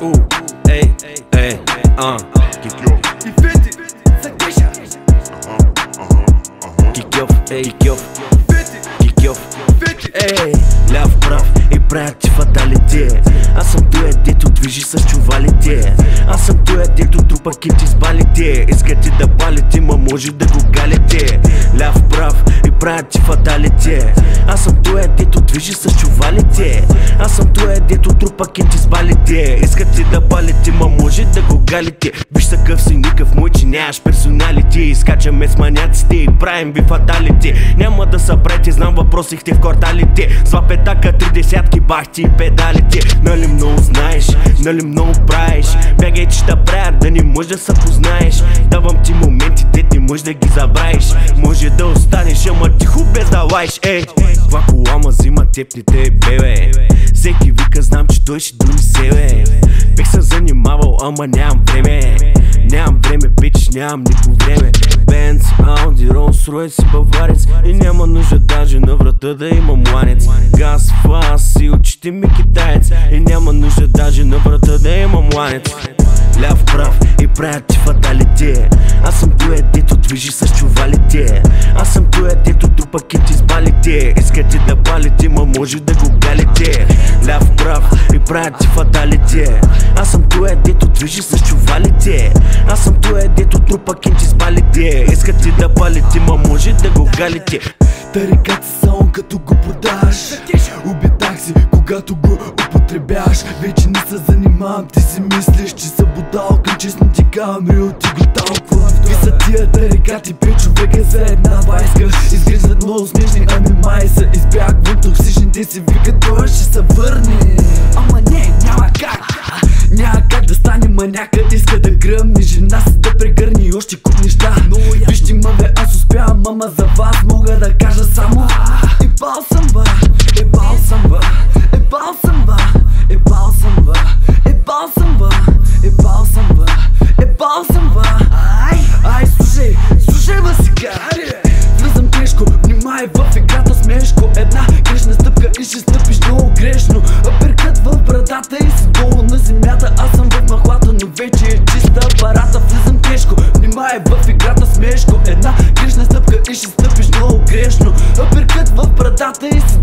Uh, ey, ey, uh. И Фети, Сакиша, Кикьов, ей, кикьов, Фети, кикьов. Фети, Ей, ляв прав и правят ти фаталите Аз съм тоя дето движи с чувалите Аз съм тоя дето трупа кити с балите Искате да балите, ма може да го галите Ляв прав правят ти фаталите Аз съм тоя дето движи с чувалите. Аз съм тоя дето трупа кити с балите. Искате да балите, ма може да го галите. Виж такъв си никакъв мой, че нямаш персоналити. Изкачаме с маняците и правим ви фаталите. Няма да събрете, знам въпросихте в кварталите. С два петака, три десятки, бахти и педалите. Нали много знаеш, нали много правиш? Бягай, че да правят, да не може да се познаеш. Давам ти моментите, ти може да ги забравиш. Може да останеш, ама тихо без да лаеш Ей, каква кола ма взима тепните, бебе. Всеки вика, знам, че той ще донесе, бе Бех се занимавал, ама нямам време. Нямам време, бич, нямам нико време. Бенц, Ауди, Ролс, Ройс и Баварец. И няма нужда даже на врата да има мланец Газ, фас и очите ми китаец. И няма нужда даже на врата да има мланец Ляв прав и правят ти фаталите. Аз дето трупа кити с балите Искате да балите, ма може да го галите Ляв прав и правят ти фаталите. Аз съм тоя дето движи с чувалите. Аз съм тоя дето трупа кити с балите Искате да балите, ма може да го галите. Тарикат си само като го продаш. Обитах си, когато го употребяваш. Вече не се занимавам, ти си мислиш, че са будал Към честно ти камери, ти го толкова Какви са тия тарикати, пет човека за една вайска Изглеждат много смешни, ами май са избягвам Токсичните си викат, той ще се върне. Ама не, няма как. Няма как да стане маняка. Иска да гръмне жена си да прегърне и още куп неща. Вижте ма бе, аз успявам, ама за вас мога да кажа само. Ебал съм ба, ебал съм ба, ебал съм внимай в играта смешко Една грешна стъпка и ще стъпиш много грешно. Аперкът в брадата и си долу на земята. Аз съм в махлата, но вече е чиста апарата Влизам тежко, внимай в играта смешко Една грешна стъпка и ще стъпиш много грешно. Аперкът в брадата и си